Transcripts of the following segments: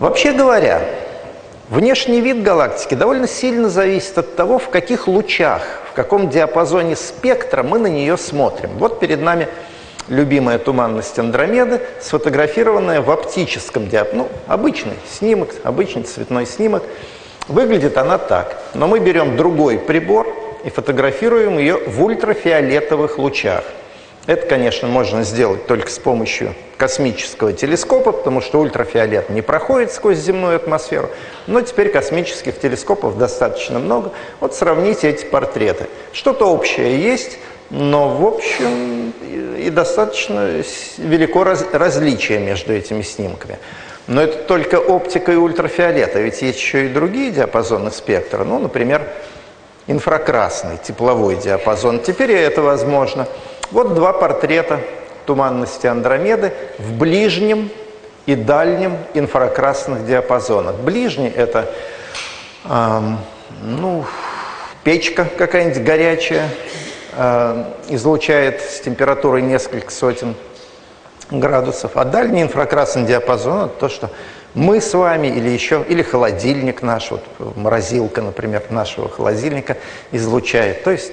Вообще говоря, внешний вид галактики довольно сильно зависит от того, в каких лучах, в каком диапазоне спектра мы на нее смотрим. Вот перед нами любимая туманность Андромеды, сфотографированная в оптическом диапазоне. Ну, обычный снимок, обычный цветной снимок. Выглядит она так. Но мы берем другой прибор и фотографируем ее в ультрафиолетовых лучах. Это, конечно, можно сделать только с помощью космического телескопа, потому что ультрафиолет не проходит сквозь земную атмосферу. Но теперь космических телескопов достаточно много. Вот сравните эти портреты. Что-то общее есть, но, в общем, и достаточно велико раз, различие между этими снимками. Но это только оптика и ультрафиолета, ведь есть еще и другие диапазоны спектра, ну, например, инфракрасный, тепловой диапазон. Теперь это возможно. Вот два портрета туманности Андромеды в ближнем и дальнем инфракрасных диапазонах. Ближний – это э, ну, печка какая-нибудь горячая, э, излучает с температурой несколько сотен градусов. А дальний инфракрасный диапазон – это то, что мы с вами или еще, или холодильник наш, вот морозилка, например, нашего холодильника излучает. То есть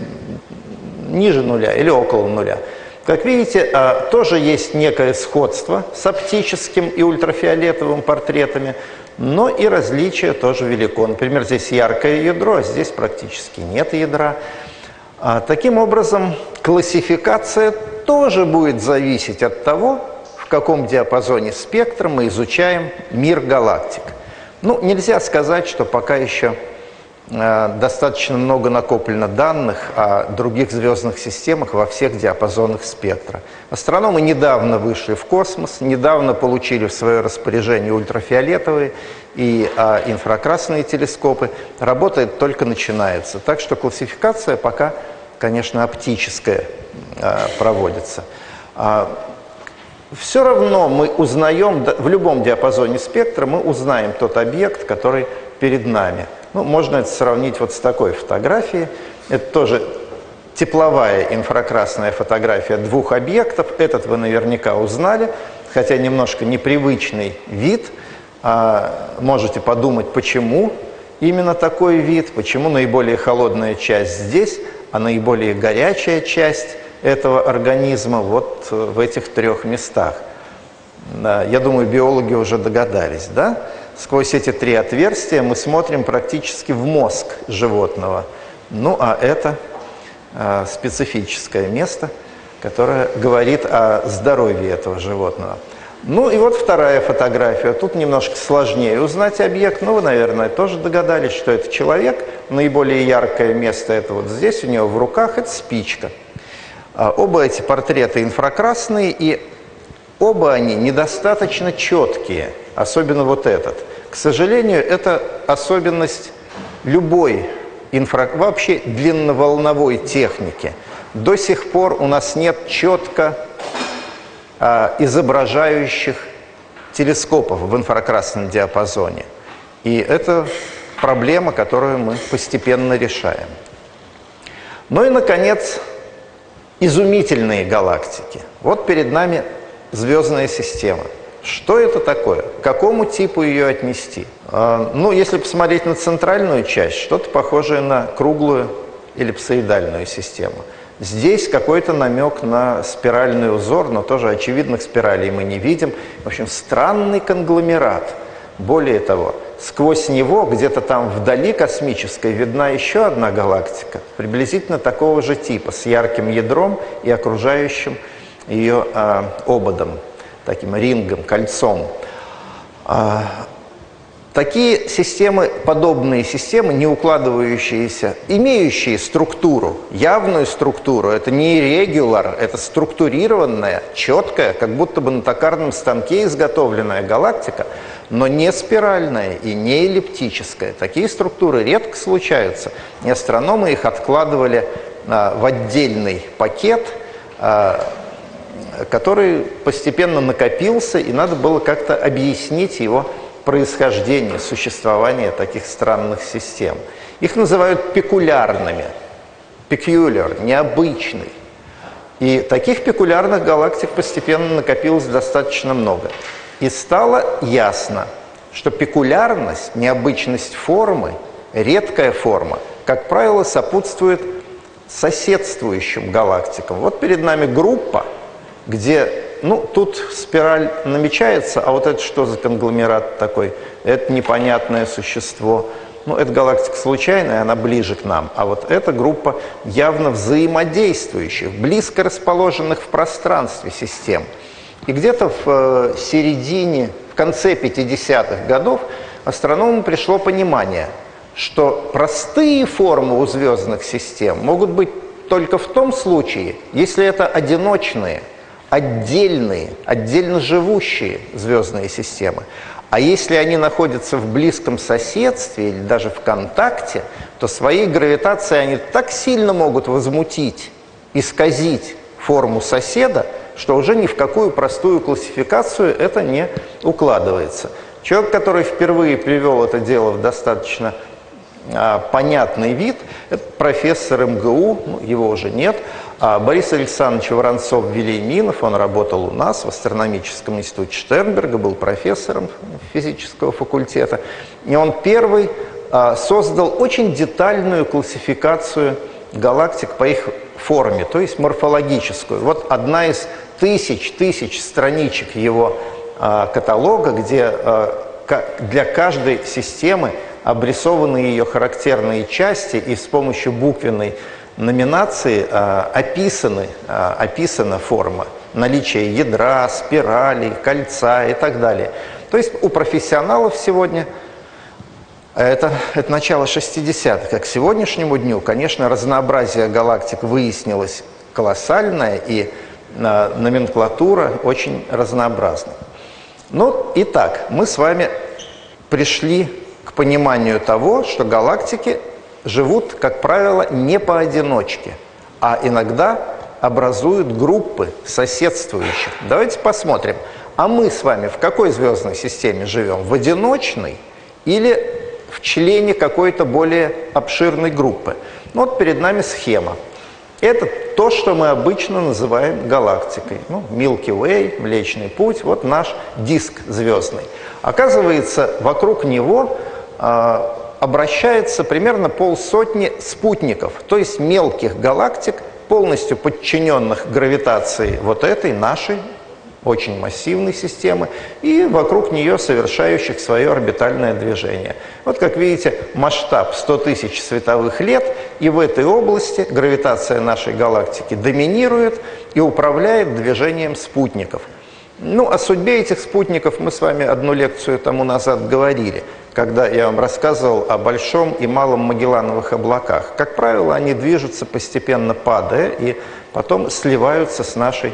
ниже нуля или около нуля. Как видите, а, тоже есть некое сходство с оптическим и ультрафиолетовым портретами, но и различие тоже велико. Например, здесь яркое ядро, а здесь практически нет ядра. А, таким образом, классификация тоже будет зависеть от того, в каком диапазоне спектра мы изучаем мир галактик. Ну, нельзя сказать, что пока еще Э, достаточно много накоплено данных о других звездных системах во всех диапазонах спектра. Астрономы недавно вышли в космос, недавно получили в свое распоряжение ультрафиолетовые и а, инфракрасные телескопы. Работает только начинается. Так что классификация пока, конечно, оптическая а, проводится. А, все равно мы узнаем, в любом диапазоне спектра мы узнаем тот объект, который перед нами – ну, можно это сравнить вот с такой фотографией. Это тоже тепловая инфракрасная фотография двух объектов. Этот вы наверняка узнали, хотя немножко непривычный вид. А можете подумать, почему именно такой вид, почему наиболее холодная часть здесь, а наиболее горячая часть этого организма вот в этих трех местах. Я думаю, биологи уже догадались, да? Сквозь эти три отверстия мы смотрим практически в мозг животного. Ну, а это э, специфическое место, которое говорит о здоровье этого животного. Ну и вот вторая фотография. Тут немножко сложнее узнать объект. Ну, вы, наверное, тоже догадались, что это человек. Наиболее яркое место это вот здесь у него в руках, это спичка. А, оба эти портрета инфракрасные, и оба они недостаточно четкие – особенно вот этот. К сожалению, это особенность любой инфра... вообще длинноволновой техники. До сих пор у нас нет четко а, изображающих телескопов в инфракрасном диапазоне. И это проблема, которую мы постепенно решаем. Ну и, наконец, изумительные галактики. Вот перед нами звездная система – что это такое? К какому типу ее отнести? А, ну, если посмотреть на центральную часть, что-то похожее на круглую эллипсоидальную систему. Здесь какой-то намек на спиральный узор, но тоже очевидных спиралей мы не видим. В общем, странный конгломерат. Более того, сквозь него, где-то там вдали космической, видна еще одна галактика, приблизительно такого же типа, с ярким ядром и окружающим ее а, ободом таким рингом, кольцом. Такие системы, подобные системы, не укладывающиеся, имеющие структуру, явную структуру, это не регуляр, это структурированная, четкая, как будто бы на токарном станке изготовленная галактика, но не спиральная и не эллиптическая. Такие структуры редко случаются, и астрономы их откладывали а, в отдельный пакет, а, который постепенно накопился, и надо было как-то объяснить его происхождение, существование таких странных систем. Их называют пекулярными. Peculiar, необычный. И таких пекулярных галактик постепенно накопилось достаточно много. И стало ясно, что пекулярность, необычность формы, редкая форма, как правило, сопутствует соседствующим галактикам. Вот перед нами группа, где, ну, тут спираль намечается, а вот это что за конгломерат такой? Это непонятное существо. Ну, эта галактика случайная, она ближе к нам. А вот эта группа явно взаимодействующих, близко расположенных в пространстве систем. И где-то в э, середине, в конце 50-х годов астрономам пришло понимание – что простые формы у звездных систем могут быть только в том случае, если это одиночные, отдельные, отдельно живущие звездные системы. А если они находятся в близком соседстве или даже в контакте, то своей гравитацией они так сильно могут возмутить, исказить форму соседа, что уже ни в какую простую классификацию это не укладывается. Человек, который впервые привел это дело в достаточно а, понятный вид. Это профессор МГУ, ну, его уже нет, а Борис Александрович Воронцов-Велиминов, он работал у нас в астрономическом институте Штернберга, был профессором физического факультета. И он первый а, создал очень детальную классификацию галактик по их форме, то есть морфологическую. Вот одна из тысяч, тысяч страничек его каталога, где для каждой системы обрисованы ее характерные части и с помощью буквенной номинации а, описаны, а, описана форма наличие ядра, спирали, кольца и так далее. То есть у профессионалов сегодня это, это начало 60-х. Как к сегодняшнему дню, конечно, разнообразие галактик выяснилось колоссальное, и э, номенклатура очень разнообразна. Ну, итак, мы с вами пришли пониманию того, что галактики живут, как правило, не поодиночке, а иногда образуют группы соседствующих. Давайте посмотрим, а мы с вами в какой звездной системе живем? В одиночной или в члене какой-то более обширной группы? Ну, вот перед нами схема. Это то, что мы обычно называем галактикой. Ну, Milky Way, Млечный Путь, вот наш диск звездный. Оказывается, вокруг него а, обращается примерно полсотни спутников, то есть мелких галактик, полностью подчиненных гравитации вот этой нашей очень массивной системы и вокруг нее совершающих свое орбитальное движение. Вот как видите, масштаб 100 тысяч световых лет, и в этой области гравитация нашей галактики доминирует и управляет движением спутников. Ну, о судьбе этих спутников мы с вами одну лекцию тому назад говорили – когда я вам рассказывал о большом и малом Магеллановых облаках. Как правило, они движутся постепенно падая и потом сливаются с нашей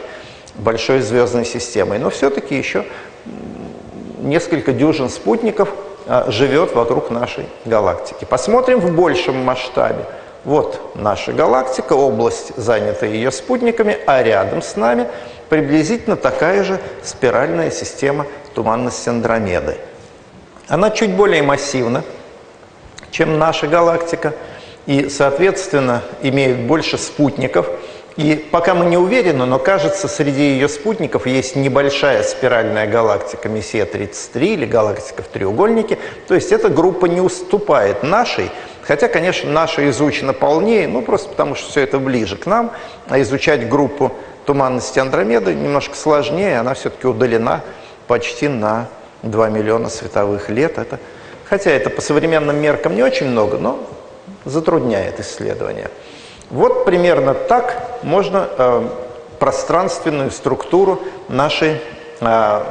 большой звездной системой. Но все-таки еще несколько дюжин спутников а, живет вокруг нашей галактики. Посмотрим в большем масштабе. Вот наша галактика, область, занятая ее спутниками, а рядом с нами приблизительно такая же спиральная система туманности Андромеды. Она чуть более массивна, чем наша галактика, и, соответственно, имеет больше спутников. И пока мы не уверены, но кажется, среди ее спутников есть небольшая спиральная галактика Мессия-33 или галактика в треугольнике. То есть эта группа не уступает нашей, хотя, конечно, наша изучена полнее, ну просто потому что все это ближе к нам, а изучать группу туманности Андромеды немножко сложнее, она все-таки удалена почти на 2 миллиона световых лет. Это, хотя это по современным меркам не очень много, но затрудняет исследование. Вот примерно так можно э, пространственную структуру нашей, э,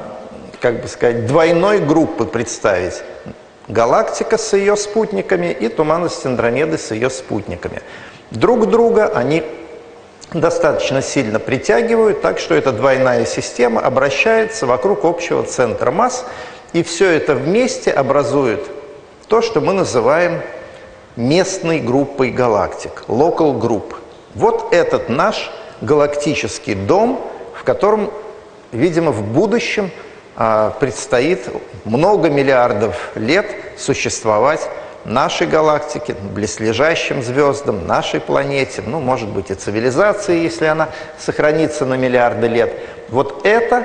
как бы сказать, двойной группы представить. Галактика с ее спутниками и туманность Андромеды с ее спутниками. Друг друга они достаточно сильно притягивают, так что эта двойная система обращается вокруг общего центра масс, и все это вместе образует то, что мы называем местной группой галактик, local group. Вот этот наш галактический дом, в котором, видимо, в будущем предстоит много миллиардов лет существовать нашей галактике, близлежащим звездам, нашей планете, ну, может быть, и цивилизации, если она сохранится на миллиарды лет. Вот это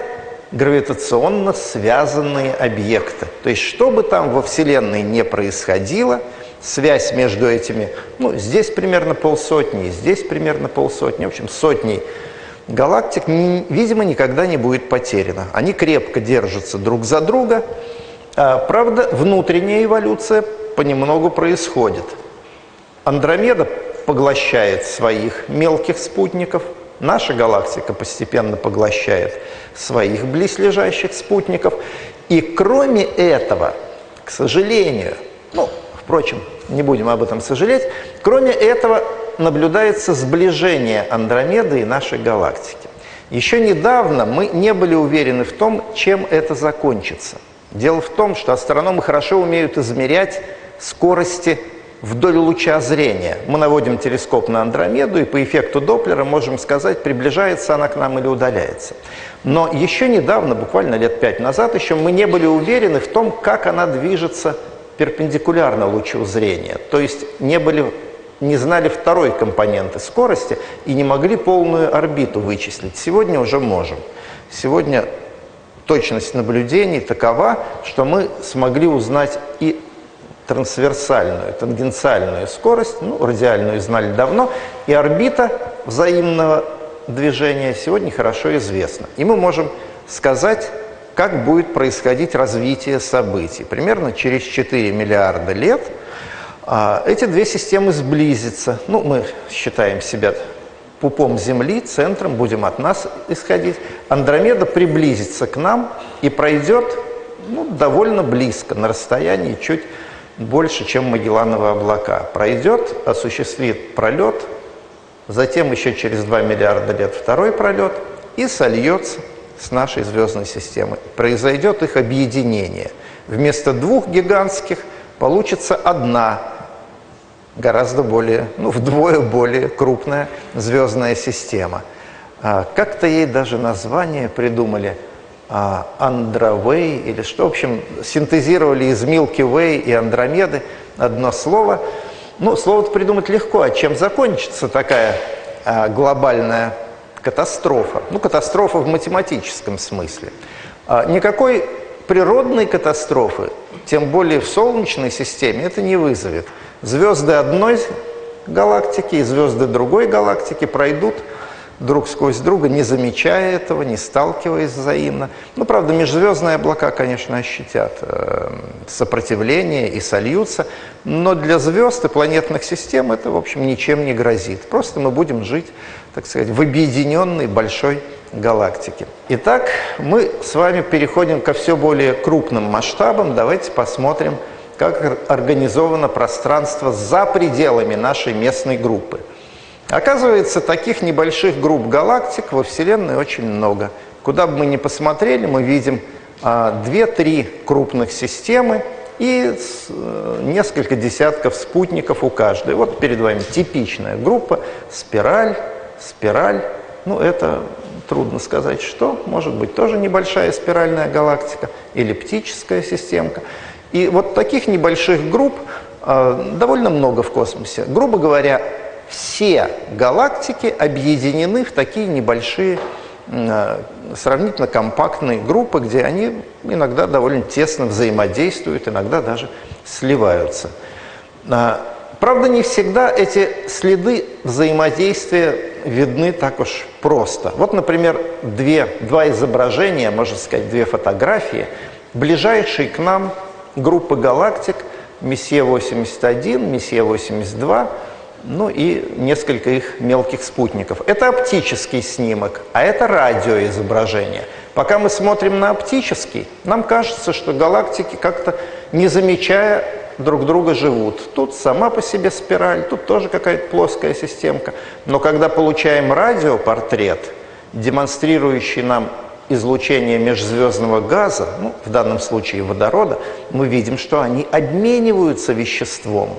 гравитационно связанные объекты. То есть, что бы там во Вселенной не происходило, связь между этими, ну, здесь примерно полсотни, здесь примерно полсотни, в общем, сотни галактик, видимо, никогда не будет потеряна. Они крепко держатся друг за друга. А, правда, внутренняя эволюция понемногу происходит. Андромеда поглощает своих мелких спутников, наша галактика постепенно поглощает своих близлежащих спутников. И кроме этого, к сожалению, ну, впрочем, не будем об этом сожалеть, кроме этого наблюдается сближение Андромеды и нашей галактики. Еще недавно мы не были уверены в том, чем это закончится. Дело в том, что астрономы хорошо умеют измерять скорости вдоль луча зрения. Мы наводим телескоп на Андромеду и по эффекту Доплера можем сказать, приближается она к нам или удаляется. Но еще недавно, буквально лет пять назад, еще мы не были уверены в том, как она движется перпендикулярно лучу зрения. То есть не, были, не знали второй компоненты скорости и не могли полную орбиту вычислить. Сегодня уже можем. Сегодня точность наблюдений такова, что мы смогли узнать и трансверсальную, тангенциальную скорость, ну, радиальную знали давно, и орбита взаимного движения сегодня хорошо известна. И мы можем сказать, как будет происходить развитие событий. Примерно через 4 миллиарда лет эти две системы сблизятся. Ну, мы считаем себя пупом Земли, центром, будем от нас исходить. Андромеда приблизится к нам и пройдет ну, довольно близко, на расстоянии чуть больше, чем Магеллановые облака. Пройдет, осуществит пролет, затем еще через 2 миллиарда лет второй пролет и сольется с нашей звездной системой. Произойдет их объединение. Вместо двух гигантских получится одна гораздо более, ну, вдвое более крупная звездная система. А, как-то ей даже название придумали а, Андровей или что, в общем, синтезировали из Milky Way и Андромеды одно слово. Ну, слово-то придумать легко, а чем закончится такая а, глобальная катастрофа? Ну, катастрофа в математическом смысле. Никакой природной катастрофы, тем более в Солнечной системе, это не вызовет. Звезды одной галактики и звезды другой галактики пройдут друг сквозь друга, не замечая этого, не сталкиваясь взаимно. Ну, правда, межзвездные облака, конечно, ощутят э, сопротивление и сольются, но для звезд и планетных систем это, в общем, ничем не грозит. Просто мы будем жить, так сказать, в объединенной большой галактике. Итак, мы с вами переходим ко все более крупным масштабам. Давайте посмотрим, как организовано пространство за пределами нашей местной группы. Оказывается, таких небольших групп галактик во Вселенной очень много. Куда бы мы ни посмотрели, мы видим а, две-три крупных системы и э, несколько десятков спутников у каждой. Вот перед вами типичная группа, спираль, спираль. Ну, это трудно сказать, что. Может быть, тоже небольшая спиральная галактика, эллиптическая системка. И вот таких небольших групп э, довольно много в космосе. Грубо говоря, все галактики объединены в такие небольшие, э, сравнительно компактные группы, где они иногда довольно тесно взаимодействуют, иногда даже сливаются. Э, правда, не всегда эти следы взаимодействия видны так уж просто. Вот, например, две, два изображения, можно сказать, две фотографии, ближайшие к нам группы галактик Мессия-81, Мессия-82, ну и несколько их мелких спутников. Это оптический снимок, а это радиоизображение. Пока мы смотрим на оптический, нам кажется, что галактики как-то не замечая друг друга живут. Тут сама по себе спираль, тут тоже какая-то плоская системка. Но когда получаем радиопортрет, демонстрирующий нам излучение межзвездного газа, ну, в данном случае водорода, мы видим, что они обмениваются веществом,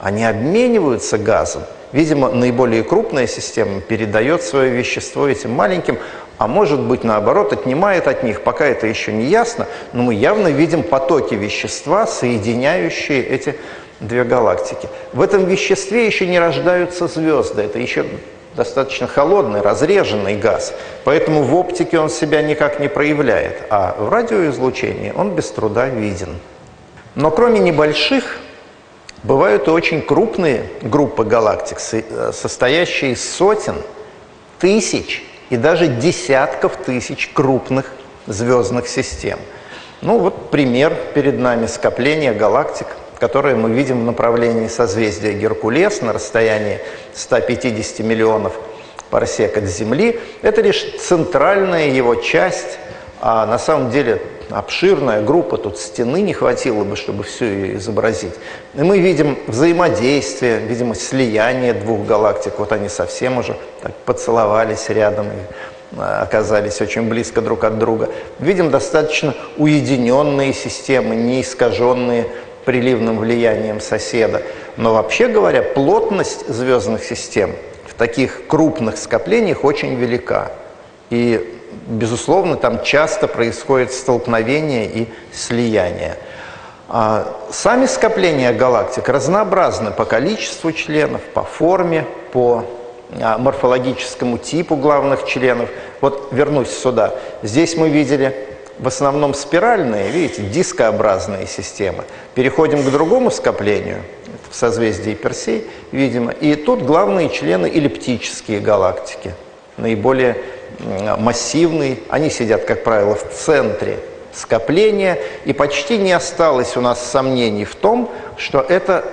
они обмениваются газом. Видимо, наиболее крупная система передает свое вещество этим маленьким, а может быть, наоборот, отнимает от них, пока это еще не ясно, но мы явно видим потоки вещества, соединяющие эти две галактики. В этом веществе еще не рождаются звезды, это еще достаточно холодный, разреженный газ, поэтому в оптике он себя никак не проявляет, а в радиоизлучении он без труда виден. Но кроме небольших, бывают и очень крупные группы галактик, э, состоящие из сотен, тысяч и даже десятков тысяч крупных звездных систем. Ну вот пример перед нами скопления галактик – которые мы видим в направлении созвездия Геркулес на расстоянии 150 миллионов парсек от Земли. Это лишь центральная его часть, а на самом деле обширная группа, тут стены не хватило бы, чтобы все ее изобразить. И мы видим взаимодействие, видимо, слияние двух галактик. Вот они совсем уже так поцеловались рядом и а, оказались очень близко друг от друга. Видим достаточно уединенные системы, не искаженные приливным влиянием соседа. Но вообще говоря, плотность звездных систем в таких крупных скоплениях очень велика. И, безусловно, там часто происходит столкновение и слияние. А сами скопления галактик разнообразны по количеству членов, по форме, по а, морфологическому типу главных членов. Вот вернусь сюда. Здесь мы видели в основном спиральные, видите, дискообразные системы. Переходим к другому скоплению, в созвездии Персей, видимо, и тут главные члены эллиптические галактики, наиболее массивные, они сидят, как правило, в центре скопления, и почти не осталось у нас сомнений в том, что это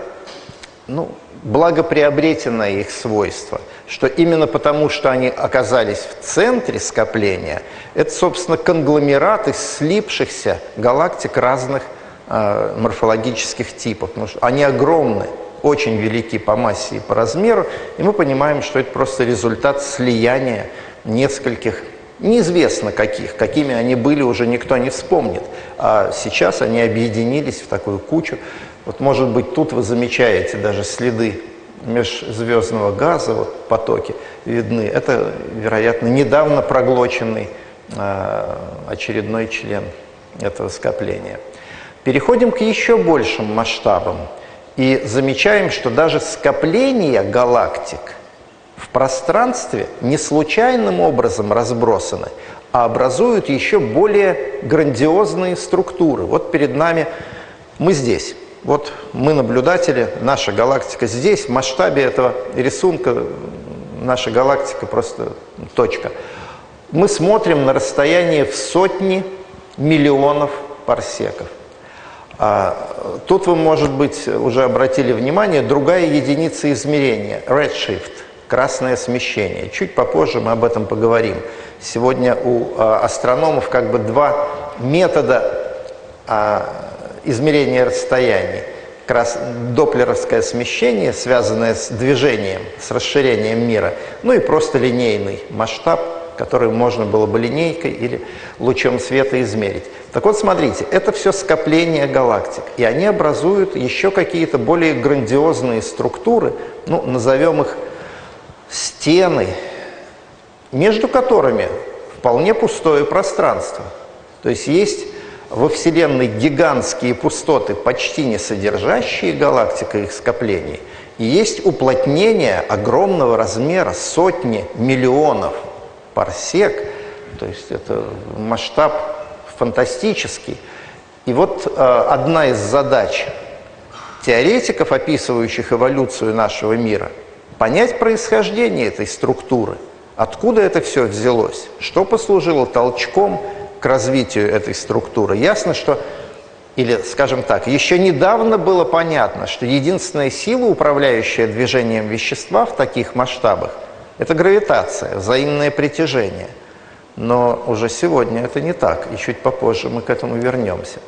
ну, благоприобретенное их свойство, что именно потому, что они оказались в центре скопления, это, собственно, конгломерат из слипшихся галактик разных э, морфологических типов, потому что они огромны, очень велики по массе и по размеру, и мы понимаем, что это просто результат слияния нескольких неизвестно каких, какими они были, уже никто не вспомнит. А сейчас они объединились в такую кучу. Вот, может быть, тут вы замечаете даже следы межзвездного газа, вот потоки видны. Это, вероятно, недавно проглоченный э, очередной член этого скопления. Переходим к еще большим масштабам и замечаем, что даже скопления галактик в пространстве не случайным образом разбросаны, а образуют еще более грандиозные структуры. Вот перед нами мы здесь. Вот мы наблюдатели, наша галактика здесь, в масштабе этого рисунка наша галактика просто точка. Мы смотрим на расстояние в сотни миллионов парсеков. А, тут вы, может быть, уже обратили внимание, другая единица измерения – redshift, красное смещение. Чуть попозже мы об этом поговорим. Сегодня у а, астрономов как бы два метода а, измерение расстояний, как раз доплеровское смещение, связанное с движением, с расширением мира, ну и просто линейный масштаб, который можно было бы линейкой или лучом света измерить. Так вот, смотрите, это все скопление галактик, и они образуют еще какие-то более грандиозные структуры, ну, назовем их стены, между которыми вполне пустое пространство. То есть есть во Вселенной гигантские пустоты, почти не содержащие галактика их скоплений, и есть уплотнение огромного размера, сотни миллионов парсек, то есть это масштаб фантастический. И вот э, одна из задач теоретиков, описывающих эволюцию нашего мира, понять происхождение этой структуры, откуда это все взялось, что послужило толчком – к развитию этой структуры. Ясно, что, или, скажем так, еще недавно было понятно, что единственная сила, управляющая движением вещества в таких масштабах, это гравитация, взаимное притяжение. Но уже сегодня это не так, и чуть попозже мы к этому вернемся.